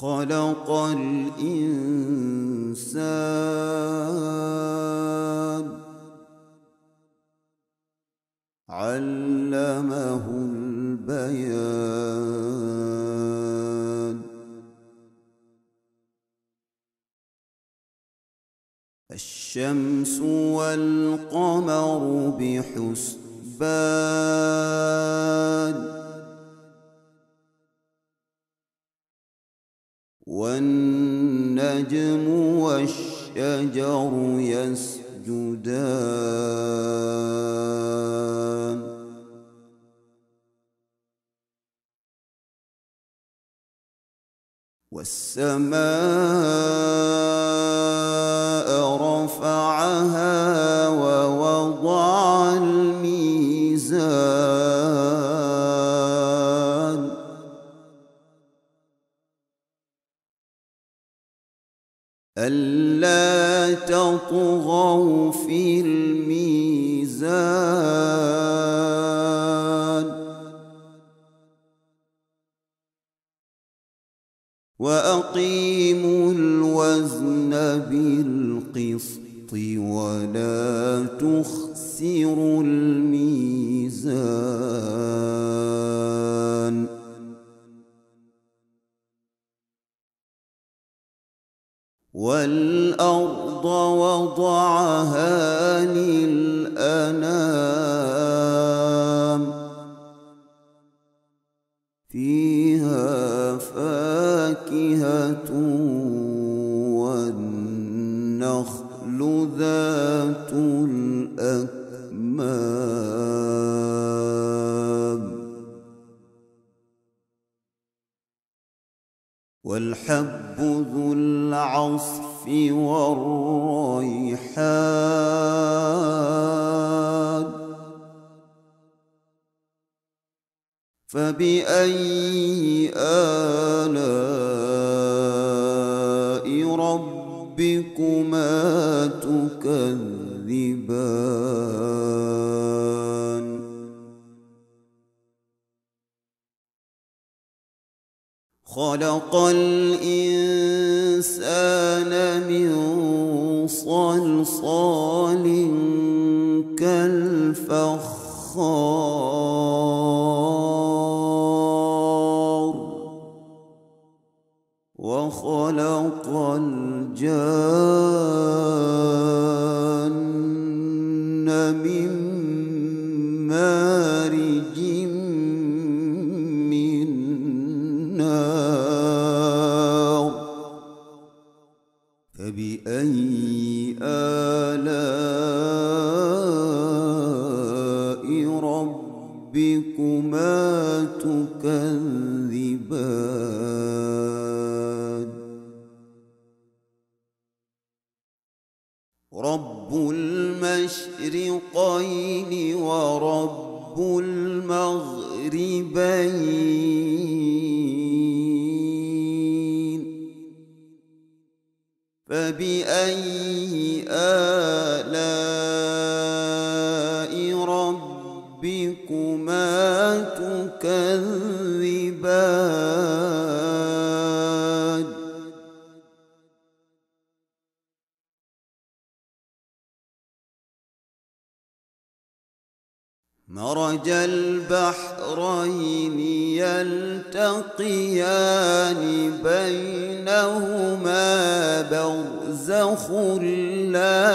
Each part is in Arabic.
خلق الإنسان علمه البيان. الشمس والقمر بحسبان. والنجم والشجر يسجدان. والسماء والأرض وضعها للأنام. فيها فاكهة والنخل ذات الأكمام. والحب ذو العصف والريحان فبأي آلاء ربكما تكذبان؟ خلق الإنسان صلصال كالفخار. وخلق الجان فبأي آلاء مرج البحرين يلتقيان بينهما برزخ لا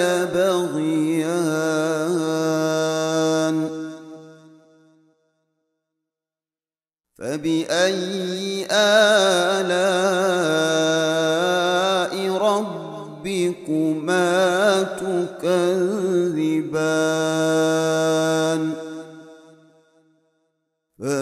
يبغيان. فبأي آلاء ربكما تكذبان؟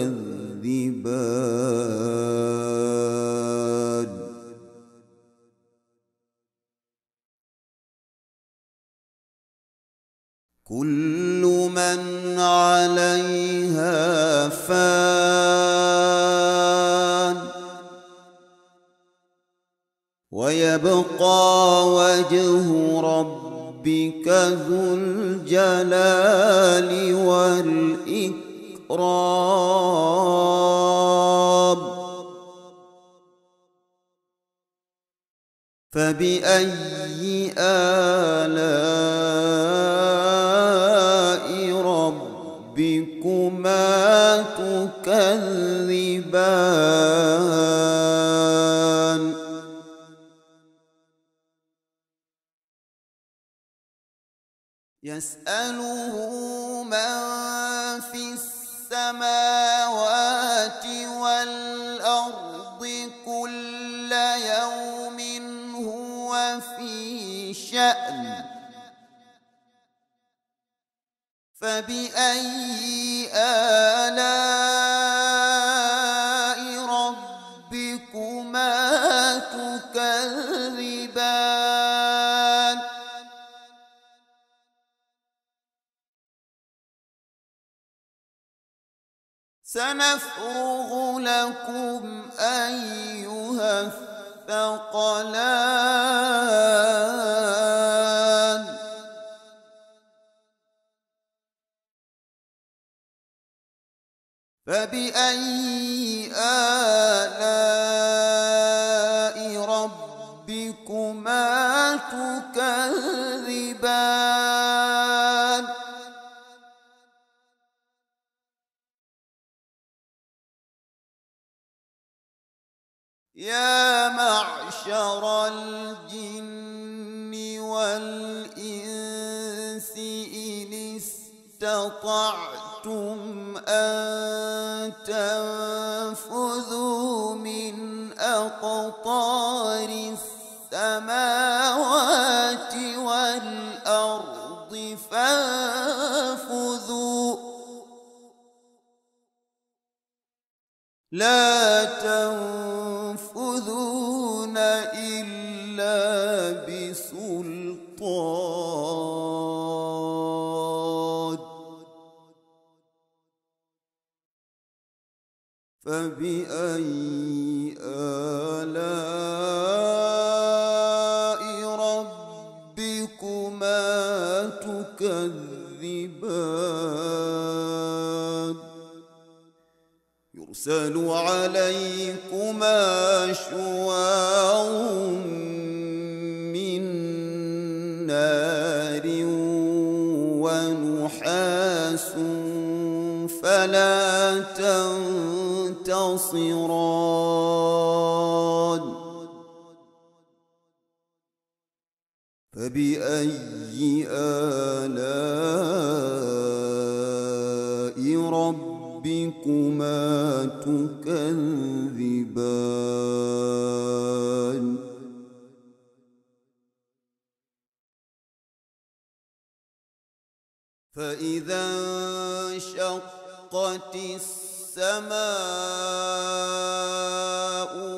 تكذبان كل من عليها فان ويبقى وجه ربك ذو الجلال والإكرام. فبأي آلاء ربكما تكذبان؟ يسأله فبأي آلاء ربكما تكذبان؟ سنفرغ لكم أيها الثقلان. فبأي آلاء ربكما تكذبان يا معشر لا تنفذون إلا بسلطان. فبأي آلاء يرسل عليكما شواظ من نار ونحاس فلا تنتصران. فبأي آلاء ربكما تكذبان. فإذا انشقت السماء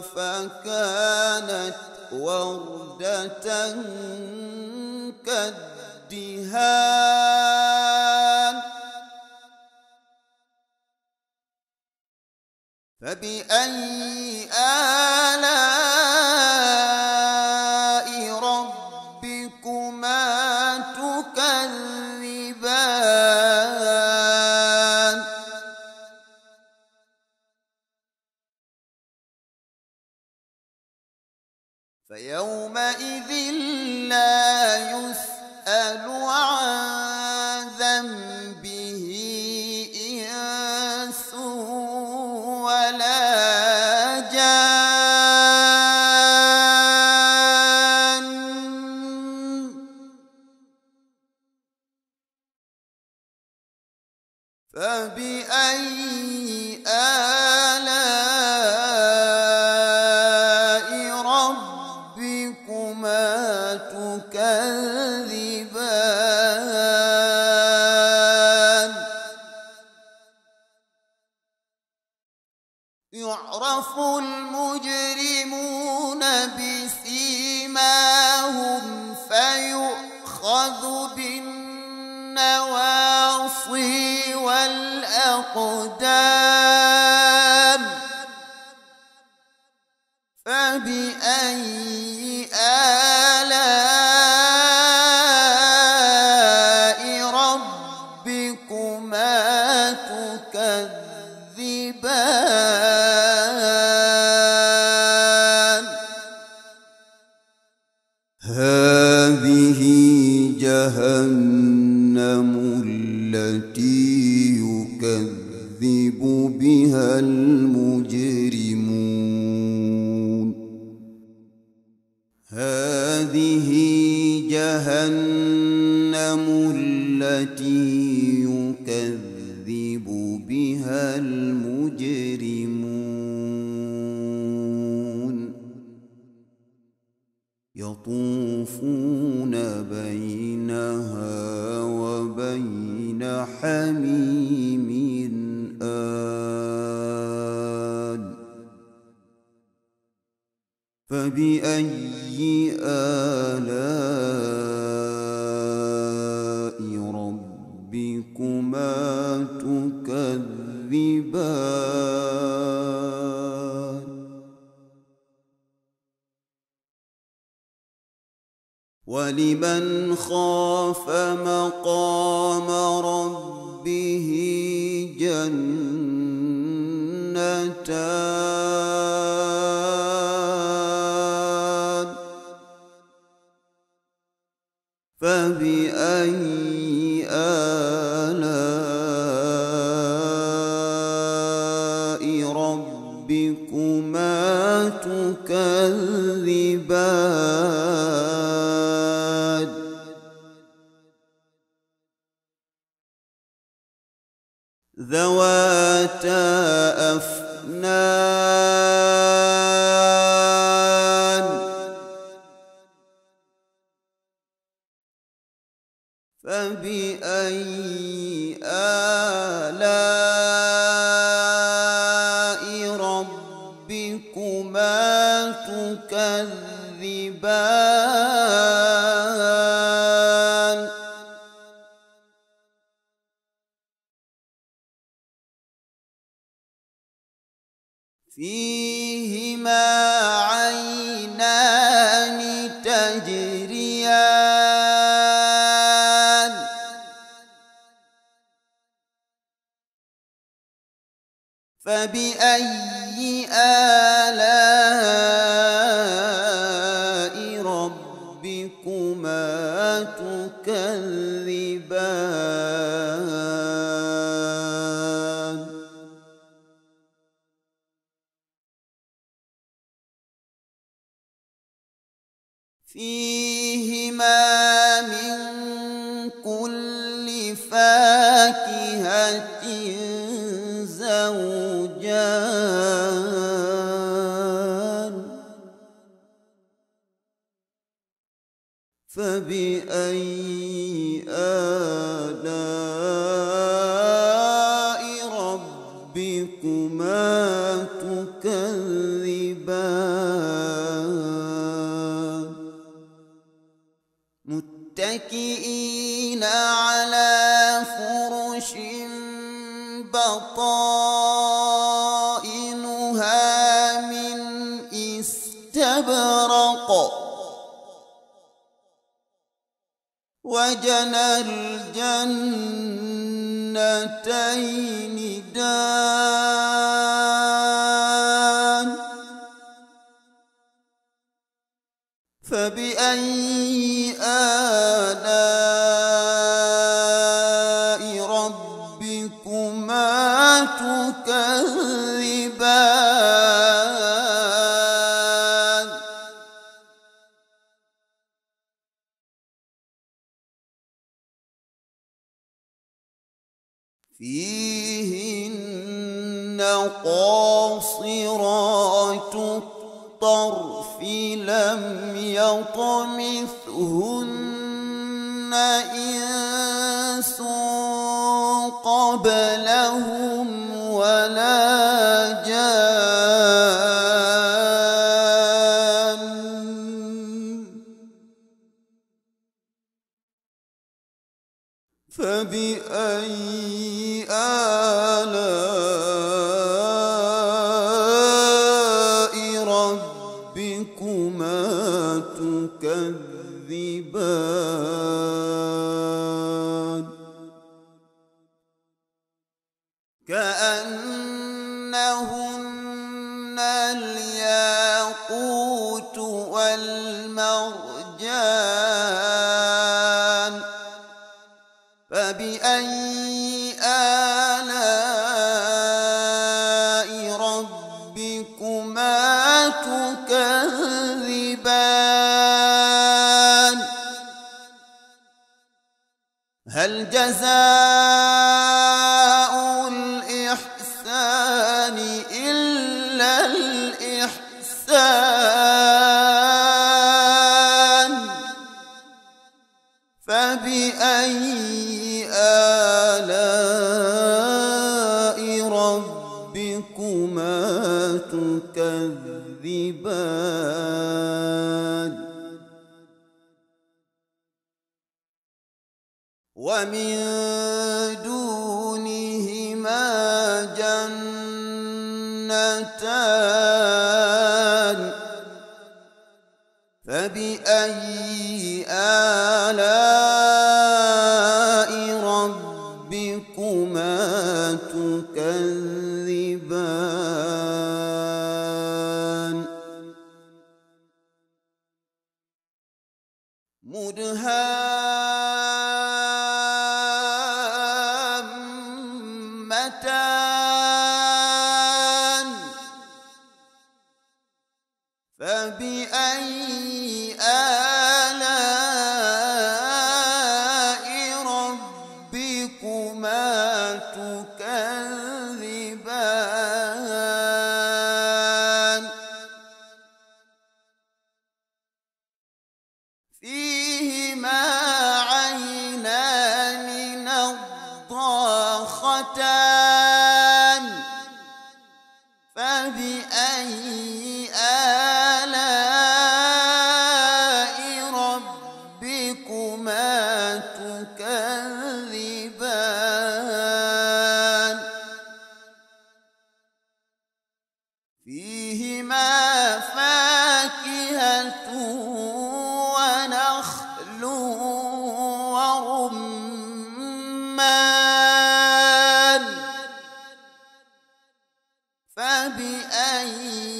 فكانت وردة كالدهان. فبأي آلاء ربكما تكذبان؟ فيومئذ لا ربكما فبأي آلاء ربكما تكذبان؟ ولمن خاف فبأي ربكما تكذبان فيهما عينان تجريان فبأي آلاء ربكما تكذبان؟ فيهما من كل فاكهة زوجان. فبأي آلاء ربكما تكذبان؟ متكئين على فرش بطار وجنى الجنتين دان فبأي فيهن قاصرات الطرف لم يطمثهن إنس قبلهم ولا جزاء سيئات فبأي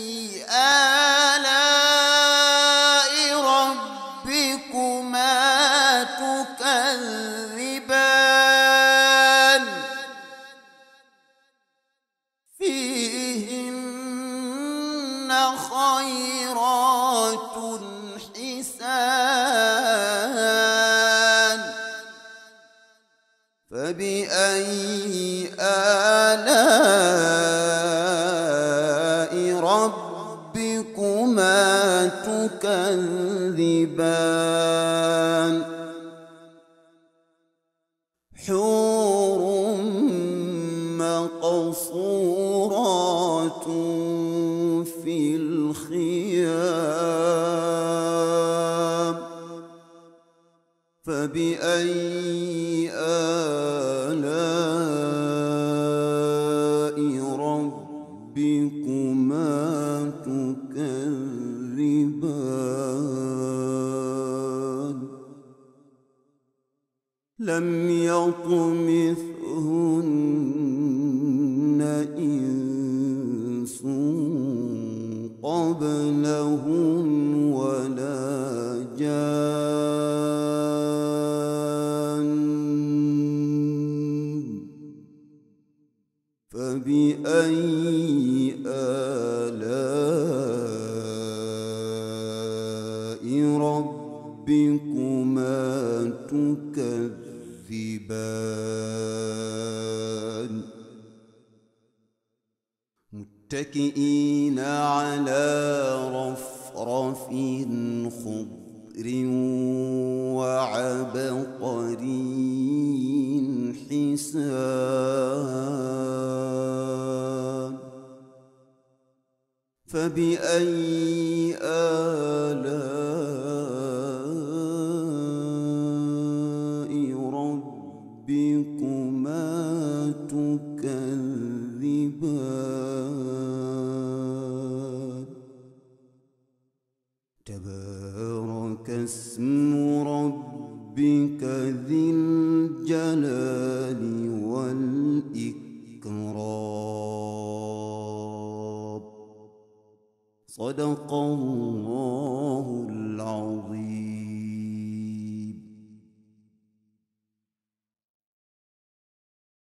تكذبان حور مقصورات في الخيام. فبأي جان فبأي آلاء ربكما تكذبان؟ متكئين على خضر وعبقري حسان فبأي آلاء